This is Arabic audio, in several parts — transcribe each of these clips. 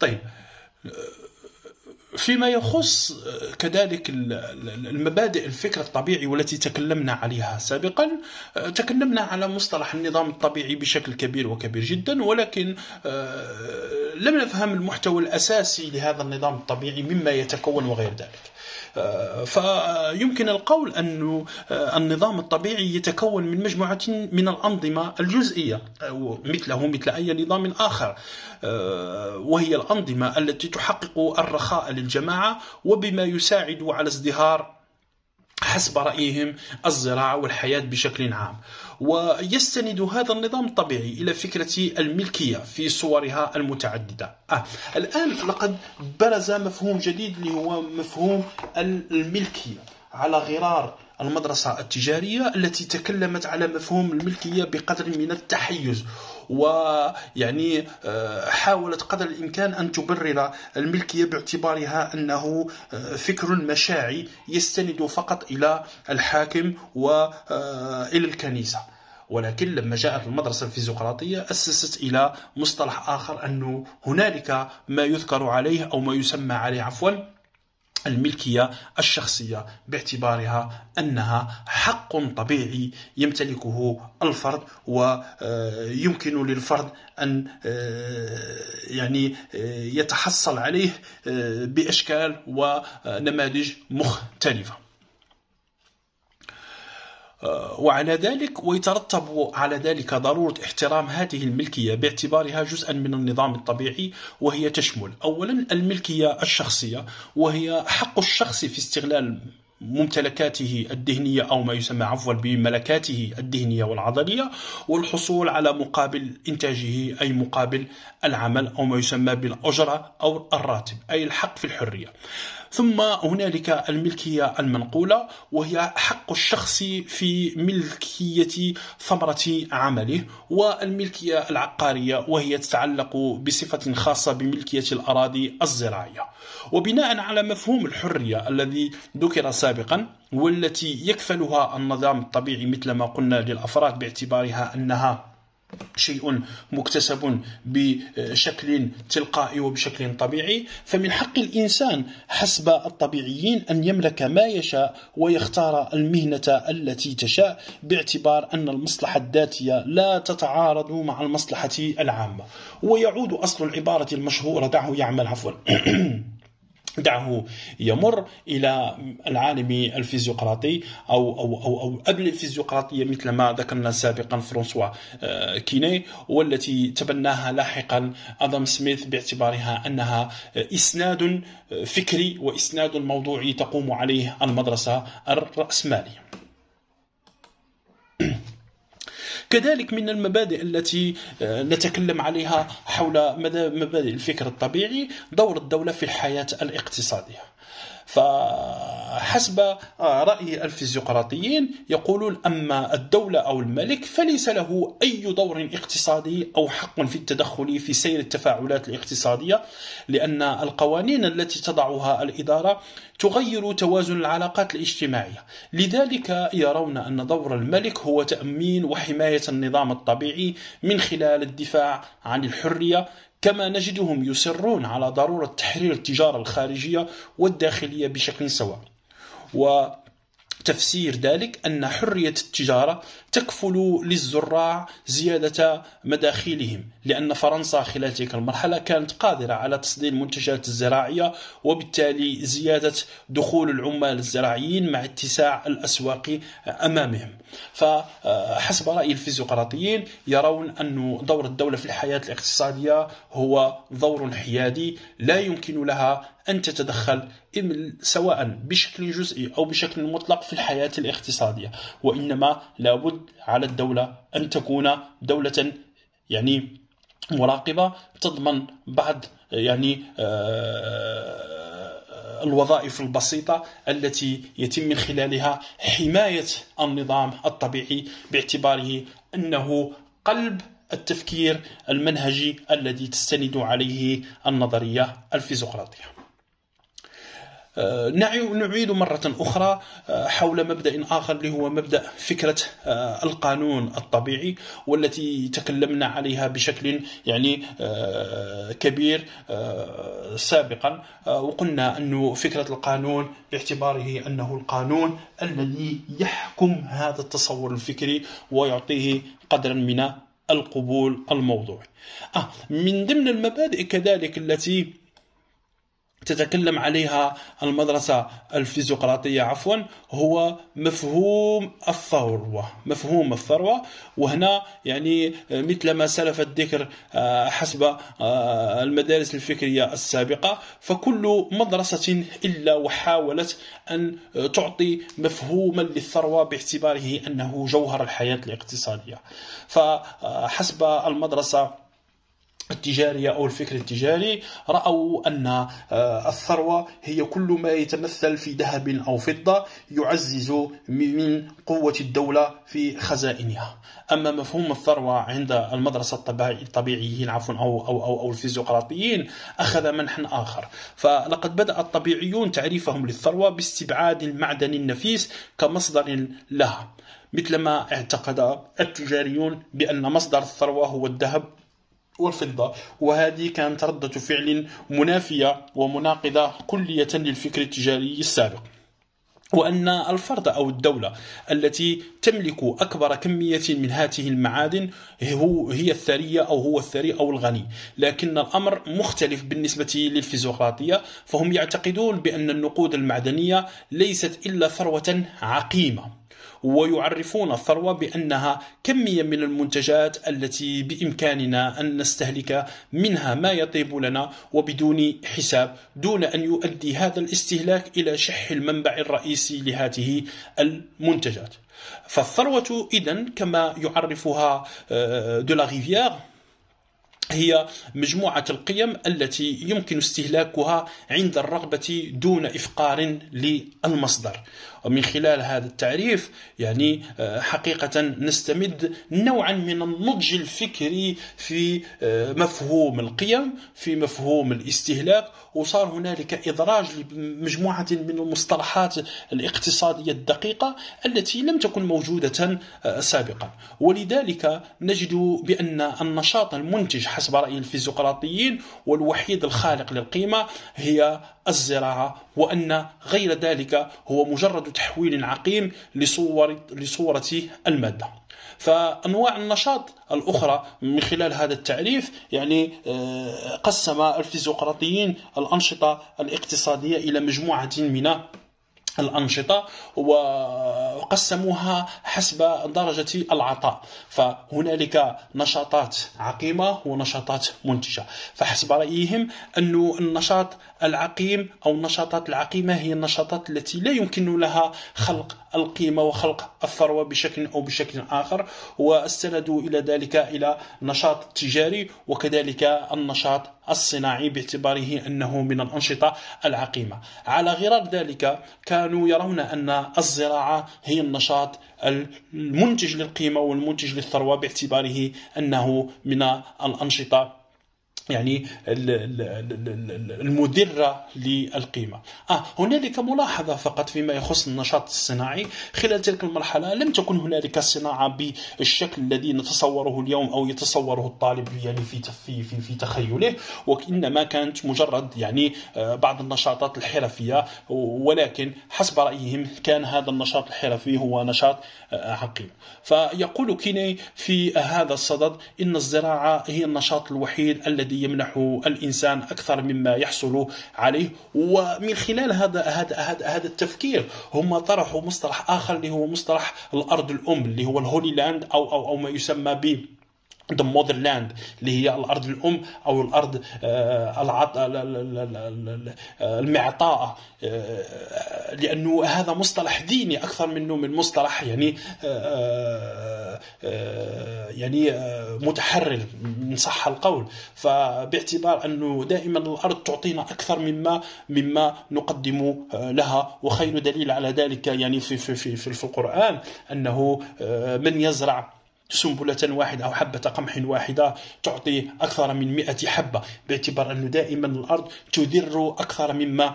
طيب فيما يخص كذلك المبادئ الفكر الطبيعي والتي تكلمنا عليها سابقا تكلمنا على مصطلح النظام الطبيعي بشكل كبير وكبير جدا ولكن لم نفهم المحتوى الأساسي لهذا النظام الطبيعي مما يتكون وغير ذلك. فيمكن القول أن النظام الطبيعي يتكون من مجموعة من الأنظمة الجزئية مثله مثل أي نظام آخر وهي الأنظمة التي تحقق الرخاء للجماعة وبما يساعد على ازدهار حسب رأيهم الزراعة والحياة بشكل عام. ويستند هذا النظام الطبيعي إلى فكرة الملكية في صورها المتعددة. آه. الآن لقد برز مفهوم جديد اللي هو مفهوم الملكية. على غرار المدرسة التجارية التي تكلمت على مفهوم الملكية بقدر من التحيز. ويعني آه، حاولت قدر الإمكان أن تبرر الملكية باعتبارها أنه آه، فكر مشاعي يستند فقط إلى الحاكم وإلى آه، الكنيسة. ولكن لما جاءت المدرسة الفيزيقراطية أسست إلى مصطلح آخر أنه هنالك ما يذكر عليه أو ما يسمى عليه عفوا. الملكية الشخصية باعتبارها أنها حق طبيعي يمتلكه الفرد ويمكن للفرد أن يعني يتحصل عليه بأشكال ونماذج مختلفة. آه، وعلى ذلك ويترتب على ذلك ضرورة احترام هذه الملكية باعتبارها جزءا من النظام الطبيعي وهي تشمل أولا الملكية الشخصية وهي حق الشخص في استغلال ممتلكاته الذهنية أو ما يسمى عفوا بملكاته الذهنية والعضلية والحصول على مقابل إنتاجه أي مقابل العمل أو ما يسمى بالأجرة أو الراتب أي الحق في الحرية. ثم هنالك الملكية المنقولة وهي حق الشخص في ملكية ثمرة عمله والملكية العقارية وهي تتعلق بصفة خاصة بملكية الأراضي الزراعية. وبناء على مفهوم الحرية الذي ذكر سابقا والتي يكفلها النظام الطبيعي مثل ما قلنا للأفراد باعتبارها أنها شيء مكتسب بشكل تلقائي وبشكل طبيعي فمن حق الإنسان حسب الطبيعيين أن يملك ما يشاء ويختار المهنة التي تشاء باعتبار أن المصلحة الذاتية لا تتعارض مع المصلحة العامة. ويعود أصل العبارة المشهورة دعه يعمل عفوا. دعه يمر إلى العالم الفيزيقراطي أو أو أو, أو قبل الفيزيقراطيه مثل ما ذكرنا سابقا فرانسوا آه، كيني والتي تبناها لاحقا آدم سميث باعتبارها أنها إسناد فكري وإسناد موضوعي تقوم عليه المدرسة الرأسمالية. كذلك من المبادئ التي آه، نتكلم عليها حول مبادئ الفكر الطبيعي دور الدولة في الحياة الاقتصادية. فحسب آه، رأي الفيزيقراطيين يقولون أما الدولة أو الملك فليس له أي دور اقتصادي أو حق في التدخل في سير التفاعلات الاقتصادية لأن القوانين التي تضعها الإدارة تغير توازن العلاقات الاجتماعية. لذلك يرون أن دور الملك هو تأمين وحماية النظام الطبيعي من خلال الدفاع عن الحرية كما نجدهم يصرون على ضرورة تحرير التجارة الخارجية والداخلية بشكل سواء. و تفسير ذلك أن حرية التجارة تكفل للزراع زيادة مداخيلهم لأن فرنسا خلال تلك المرحلة كانت قادرة على تصدير المنتجات الزراعية وبالتالي زيادة دخول العمال الزراعيين مع اتساع الأسواق أمامهم. فحسب رأي الفيزيقراطيين يرون أن دور الدولة في الحياة الاقتصادية هو دور حيادي لا يمكن لها أن تتدخل سواء بشكل جزئي أو بشكل مطلق في الحياة الاقتصادية وإنما لابد على الدولة أن تكون دولة يعني مراقبة تضمن بعض يعني آه، الوظائف البسيطة التي يتم من خلالها حماية النظام الطبيعي باعتباره أنه قلب التفكير المنهجي الذي تستند عليه النظرية الفيزيقراطية نعيد مرة أخرى آه، حول مبدأ آخر اللي هو مبدأ فكرة آه، القانون الطبيعي والتي تكلمنا عليها بشكل يعني كبير سابقا. وقلنا أن فكرة القانون باعتباره أنه القانون الذي يحكم هذا التصور الفكري ويعطيه قدرا من القبول الموضوعي. من ضمن المبادئ كذلك التي تتكلم عليها المدرسة الفيزيقراطية عفوا هو مفهوم الثروة مفهوم الثروة. وهنا يعني مثل ما سلف الذكر آه، حسب آه، المدارس الفكرية السابقة فكل مدرسة إلا وحاولت أن تعطي مفهوما للثروة باعتباره أنه جوهر الحياة الاقتصادية. فحسب المدرسة التجارية أو الفكر التجاري رأوا أن آه، الثروة هي كل ما يتمثل في ذهب أو فضة يعزز من قوة الدولة في خزائنها. أما مفهوم الثروة عند المدرسة الطبيعيين عفوا أو, أو, أو, أو الفيزيقراطيين أخذ منحا آخر. فلقد بدأ الطبيعيون تعريفهم للثروة باستبعاد المعدن النفيس كمصدر لها مثلما اعتقد التجاريون بأن مصدر الثروة هو الذهب. والفضة. وهذه كانت ردة فعل منافية ومناقضة كلية للفكر التجاري السابق. وأن الفرد أو الدولة التي تملك أكبر كمية من هذه المعادن هي الثرية أو هو الثري أو الغني. لكن الأمر مختلف بالنسبة للفيزيقراطية فهم يعتقدون بأن النقود المعدنية ليست إلا ثروة عقيمة. ويعرفون الثروة بأنها كمية من المنتجات التي بإمكاننا أن نستهلك منها ما يطيب لنا وبدون حساب دون أن يؤدي هذا الاستهلاك إلى شح المنبع الرئيسي لهذه المنتجات. فالثروة إذا كما يعرفها آه، دولا هي مجموعة القيم التي يمكن استهلاكها عند الرغبة دون إفقار للمصدر. ومن خلال هذا التعريف يعني آه، حقيقة نستمد نوعا من النضج الفكري في آه، مفهوم القيم في مفهوم الاستهلاك وصار هنالك إدراج لمجموعة من المصطلحات الاقتصادية الدقيقة التي لم تكن موجودة آه، سابقا. ولذلك نجد بأن النشاط المنتج حسب رأي الفيزيقراطيين والوحيد الخالق للقيمة هي الزراعة وأن غير ذلك هو مجرد تحويل عقيم لصور لصورة المادة. فأنواع النشاط الأخرى من خلال هذا التعريف يعني آه، قسم الفيزيقراطيين الأنشطة الاقتصادية إلى مجموعة من الأنشطة وقسموها حسب درجة العطاء. فهنالك نشاطات عقيمة ونشاطات منتجة. فحسب رأيهم أن النشاط العقيم أو النشاطات العقيمة هي النشاطات التي لا يمكن لها خلق القيمة وخلق الثروة بشكل أو بشكل آخر واستندوا إلى ذلك إلى نشاط تجاري وكذلك النشاط الصناعي باعتباره أنه من الأنشطة العقيمة. على غرار ذلك كانوا يرون أن الزراعة هي النشاط المنتج للقيمة والمنتج للثروة باعتباره أنه من الأنشطة. يعني المدرة للقيمة. آه هنالك ملاحظة فقط فيما يخص النشاط الصناعي. خلال تلك المرحلة لم تكن هنالك صناعة بالشكل الذي نتصوره اليوم أو يتصوره الطالب يعني في في في, في تخيله وإنما كانت مجرد يعني آه، بعض النشاطات الحرفية ولكن حسب رأيهم كان هذا النشاط الحرفي هو نشاط آه، عقيم. فيقول كيني في هذا الصدد إن الزراعة هي النشاط الوحيد الذي الذي يمنح الإنسان أكثر مما يحصل عليه. ومن خلال هذا هذا هذا, هذا التفكير هم طرحوا مصطلح آخر اللي هو مصطلح الأرض الأم اللي هو الهولي لاند أو أو أو ما يسمى ب the motherland اللي هي الأرض الأم أو الأرض آه، المعطاءه آه، لأنه هذا مصطلح ديني أكثر منه من مصطلح يعني آه، يعني متحرر ان صح القول. فباعتبار أنه دائما الأرض تعطينا أكثر مما مما نقدم لها. وخير دليل على ذلك يعني في في في, في القرآن أنه من يزرع سنبلة واحدة أو حبة قمح واحدة تعطي أكثر من مئة حبة باعتبار أن دائما الأرض تدر أكثر مما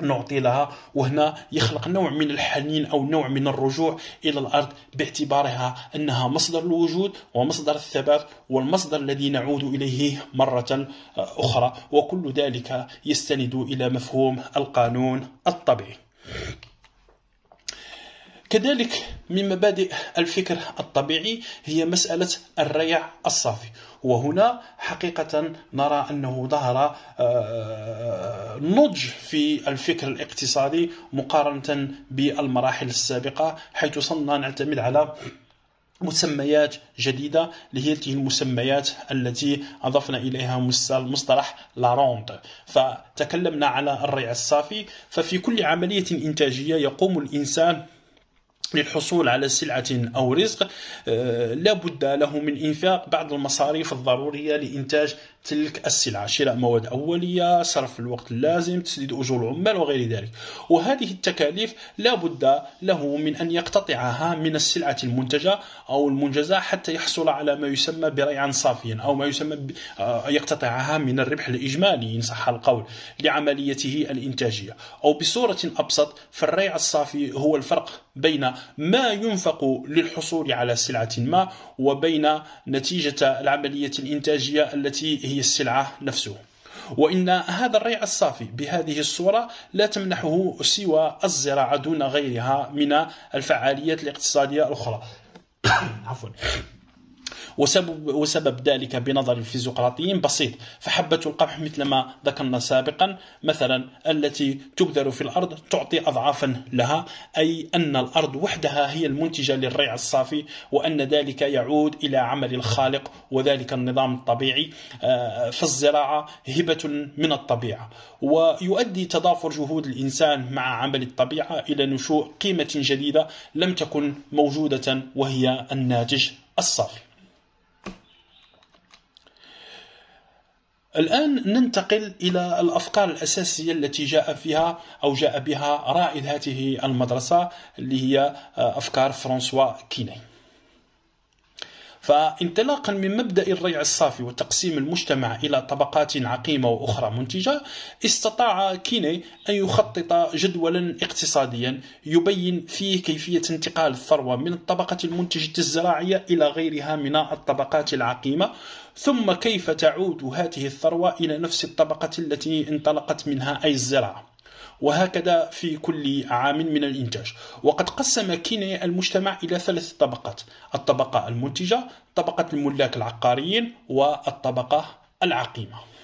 نعطي لها. وهنا يخلق نوع من الحنين أو نوع من الرجوع إلى الأرض باعتبارها أنها مصدر الوجود ومصدر الثبات والمصدر الذي نعود إليه مرة أخرى. وكل ذلك يستند إلى مفهوم القانون الطبيعي. كذلك من مبادئ الفكر الطبيعي هي مسألة الريع الصافي. وهنا حقيقة نرى أنه ظهر آه، نضج في الفكر الاقتصادي مقارنة بالمراحل السابقة حيث صرنا نعتمد على مسميات جديدة لهذه المسميات التي أضفنا إليها المصطلح لاروند فتكلمنا على الريع الصافي ففي كل عملية إنتاجية يقوم الإنسان للحصول على سلعة أو رزق آه، لا بد له من إنفاق بعض المصاريف الضرورية لإنتاج تلك السلعة شراء مواد أولية صرف الوقت اللازم تسديد أجور العمال وغير ذلك. وهذه التكاليف لا بد له من أن يقتطعها من السلعة المنتجة أو المنجزة حتى يحصل على ما يسمى بريعا صافيا أو ما يسمى آه، يقتطعها من الربح الإجمالي إن صح القول لعمليته الإنتاجية. أو بصورة أبسط فالريع الصافي هو الفرق بين ما ينفق للحصول على سلعة ما وبين نتيجة العملية الإنتاجية التي هي السلعة نفسه. وإن هذا الريع الصافي بهذه الصورة لا تمنحه سوى الزراعة دون غيرها من الفعاليات الاقتصادية الأخرى. عفوا. وسبب, وسبب ذلك بنظر الفيزيقراطيين بسيط. فحبة القمح مثل ما ذكرنا سابقا مثلا التي تبذر في الأرض تعطي أضعافا لها أي أن الأرض وحدها هي المنتجة للريع الصافي وأن ذلك يعود إلى عمل الخالق وذلك النظام الطبيعي. آه، فالزراعة هبة من الطبيعة. ويؤدي تضافر جهود الإنسان مع عمل الطبيعة إلى نشوء قيمة جديدة لم تكن موجودة وهي الناتج الصافي. الآن ننتقل إلى الأفكار الأساسية التي جاء فيها أو جاء بها رائد هذه المدرسة اللي هي أفكار فرانسوا كيني. فانطلاقا من مبدأ الريع الصافي وتقسيم المجتمع إلى طبقات عقيمة وأخرى منتجة استطاع كيني أن يخطط جدولا اقتصاديا يبين فيه كيفية انتقال الثروة من الطبقة المنتجة الزراعية إلى غيرها من الطبقات العقيمة ثم كيف تعود هذه الثروة إلى نفس الطبقة التي انطلقت منها أي الزراعة. وهكذا في كل عام من الإنتاج. وقد قسم كيني المجتمع إلى ثلاث طبقات. الطبقة المنتجة طبقة الملاك العقاريين والطبقة العقيمة.